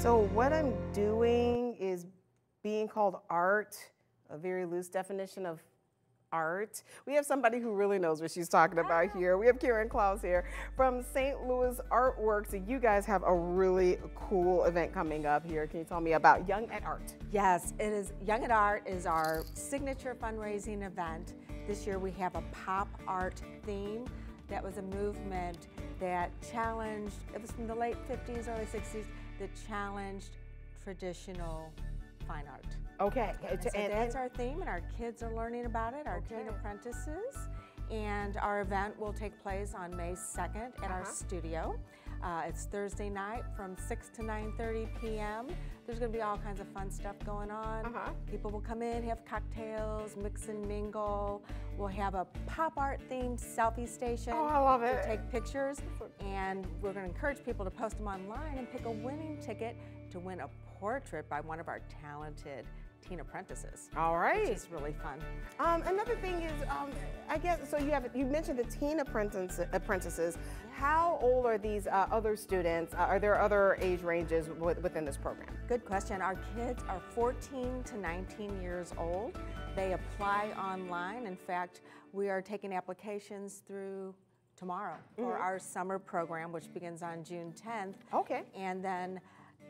So what I'm doing is being called art, a very loose definition of art. We have somebody who really knows what she's talking about here. We have Karen Klaus here from St. Louis Artworks. You guys have a really cool event coming up here. Can you tell me about Young at Art? Yes, it is Young at Art is our signature fundraising event. This year we have a pop art theme. That was a movement that challenged, it was from the late 50s, early 60s, that challenged traditional fine art. Okay. And so that's our theme, and our kids are learning about it, our Okay. teen apprentices. And our event will take place on May 2nd at our Uh-huh. studio. Uh, it's Thursday night from 6 to 9.30 p.m. There's going to be all kinds of fun stuff going on. Uh-huh. People will come in, have cocktails, mix and mingle. We'll have a pop art themed selfie station. Oh, I love to take pictures. And we're going to encourage people to post them online and pick a winning ticket to win a portrait by one of our talented teen apprentices. All right. Which is really fun. Um, another thing is, um, I guess, so you have you mentioned the teen apprentice, apprentices. How old are these uh, other students? Uh, are there other age ranges with, within this program? Good question. Our kids are 14 to 19 years old. They apply online. In fact, we are taking applications through tomorrow for our summer program, which begins on June 10th. Okay. And then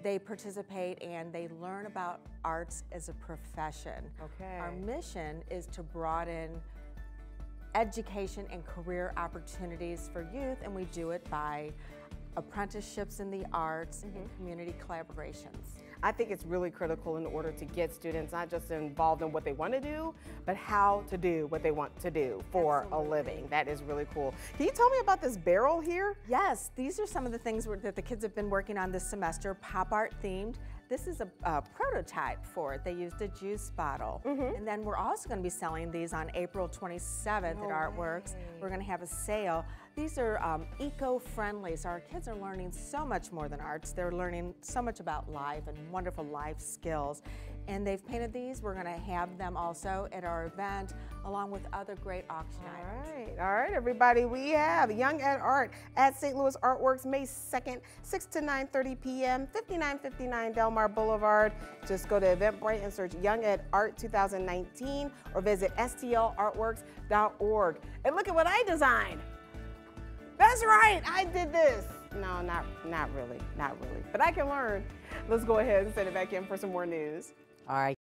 they participate and they learn about arts as a profession. Okay. Our mission is to broaden education and career opportunities for youth, and we do it by apprenticeships in the arts and mm-hmm. community collaborations. I think it's really critical in order to get students not just involved in what they want to do, but how to do what they want to do for a living. That is really cool. Can you tell me about this barrel here? Yes, these are some of the things that the kids have been working on this semester, pop art themed. This is a, a prototype for it. They used a juice bottle. And then we're also going to be selling these on April 27th No at Artworks. way. We're going to have a sale. These are um, eco-friendly, so our kids are learning so much more than arts. They're learning so much about life and wonderful life skills. And they've painted these. We're going to have them also at our event, along with other great auction items. All right, all right, everybody. We have Young at Art at St. Louis Artworks, May 2nd, 6 to 9:30 p.m., 5959 Delmar Boulevard. Just go to Eventbrite and search Young at Art 2019 or visit stlartworks.org. And look at what I designed. That's right, I did this. No, not not really, not really. But I can learn. Let's go ahead and send it back in for some more news. All right.